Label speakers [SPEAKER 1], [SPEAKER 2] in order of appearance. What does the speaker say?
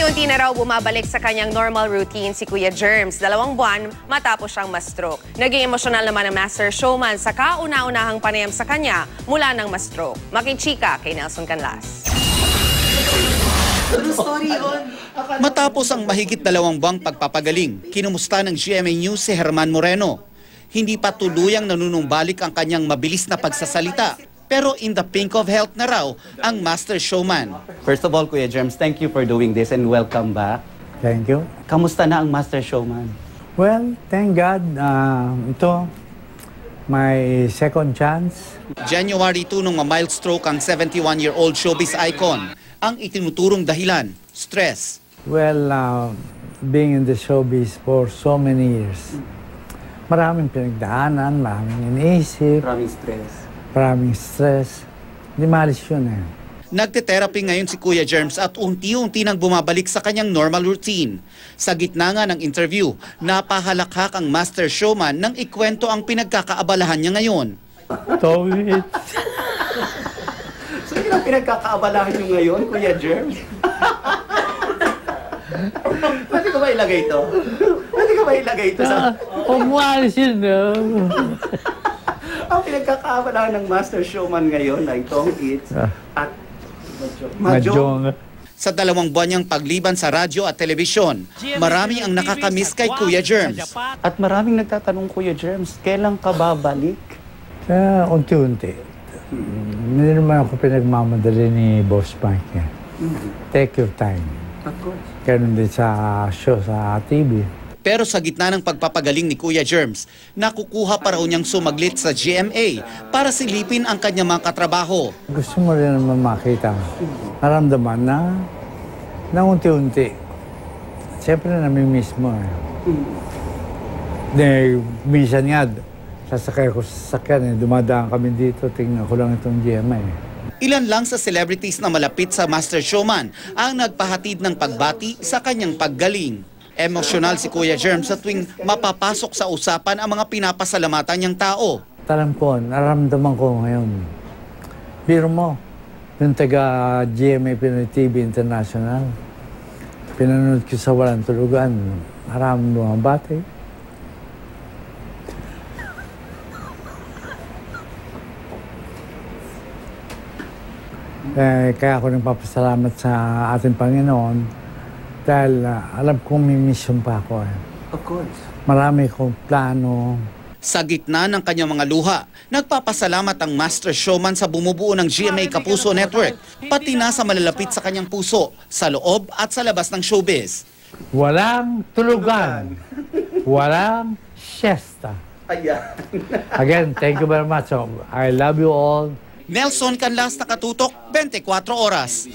[SPEAKER 1] Unti-unti na raw bumabalik sa kanyang normal routine si Kuya Germs. Dalawang buwan matapos siyang ma-stroke. Naging emosyonal naman ang master showman sa kauna-unahang panayam sa kanya mula nang ma-stroke. Makichika kay Nelson Canlas.
[SPEAKER 2] Matapos ang mahigit dalawang buwang pagpapagaling, kinumusta ng GMA News si Herman Moreno. Hindi pa tuluyang nanunumbalik ang kanyang mabilis na pagsasalita. Pero in the pink of health na raw ang master showman.
[SPEAKER 3] First of all, Kuya Germs, thank you for doing this and welcome back.
[SPEAKER 4] Thank you.
[SPEAKER 3] Kamusta na ang Master Showman?
[SPEAKER 4] Well, thank God. ah, ito, my second chance.
[SPEAKER 2] January 2 nung ma-mild stroke ang 71-year-old showbiz icon. Ang itinuturong dahilan, stress.
[SPEAKER 4] Well, ah, being in the showbiz for so many years, maraming pinagdaanan, maraming iniisip,
[SPEAKER 3] Maraming stress.
[SPEAKER 4] Maraming stress. Hindi malis yun eh.
[SPEAKER 2] Nagte-therapy ngayon si Kuya Germs at unti-unti nang bumabalik sa kanyang normal routine. Sa gitna nga ng interview, napahalakhak ang master showman nang ikwento ang pinagkakaabalahan niya ngayon.
[SPEAKER 4] So, it,
[SPEAKER 3] So, yun ang pinagkakaabalahan nyo ngayon, Kuya Germs? Pwede ko ba ilagay ito? Pwede ko ba ilagay ito sa...
[SPEAKER 4] huwag mo alis yun, no?
[SPEAKER 3] Ang pinagkakaabalahan ng Master Showman ngayon ay itong It's
[SPEAKER 4] Ah.
[SPEAKER 3] at Madjo.
[SPEAKER 4] Madyong.
[SPEAKER 2] Sa dalawang buwan niyang pagliban sa radyo at telebisyon, marami ang nakakamiss kay Kuya Germs.
[SPEAKER 3] At maraming nagtatanong, Kuya Germs, kailan ka babalik?
[SPEAKER 4] Kaya unti-unti. Hindi naman ako pinagmamadali ni Boss Mike. eh. Take your time.
[SPEAKER 3] Of course.
[SPEAKER 4] Ganun din sa show sa TV.
[SPEAKER 2] Pero sa gitna ng pagpapagaling ni Kuya Germs, nakukuha pa raw niyang sumaglit sa GMA para silipin ang kanyang mga katrabaho.
[SPEAKER 4] Gusto mo rin naman makita, maramdaman na, na unti-unti. Siyempre namimiss mo eh. De, minsan nga, sasakay ko sa sakyan eh, dumadaan kami dito, tingnan ko lang itong GMA eh.
[SPEAKER 2] Ilan lang sa celebrities na malapit sa Master Showman ang nagpahatid ng pagbati sa kanyang paggaling. Emosyonal si Kuya Germs sa tuwing mapapasok sa usapan ang mga pinapasalamatan niyang tao.
[SPEAKER 4] Talam ko, naramdaman ko ngayon. Biro mo, yung taga GMA Pinoy TV International, pinanood ko sa walang tulugan. Maraming mga bati. Eh, kaya ako nagpapasalamat sa ating Panginoon dahil ah, alam kong may mission pa ako. Eh.
[SPEAKER 3] Of course.
[SPEAKER 4] Marami kong plano,
[SPEAKER 2] Sa gitna ng kanyang mga luha, nagpapasalamat ang Master Showman sa bumubuo ng GMA Kapuso Network, pati na sa malalapit sa kanyang puso, sa loob at sa labas ng showbiz.
[SPEAKER 4] Walang tulugan. Walang siesta.
[SPEAKER 3] Ayan.
[SPEAKER 4] Again, thank you very much. I love you all.
[SPEAKER 2] Nelson Canlas Nakatutok, 24 Oras.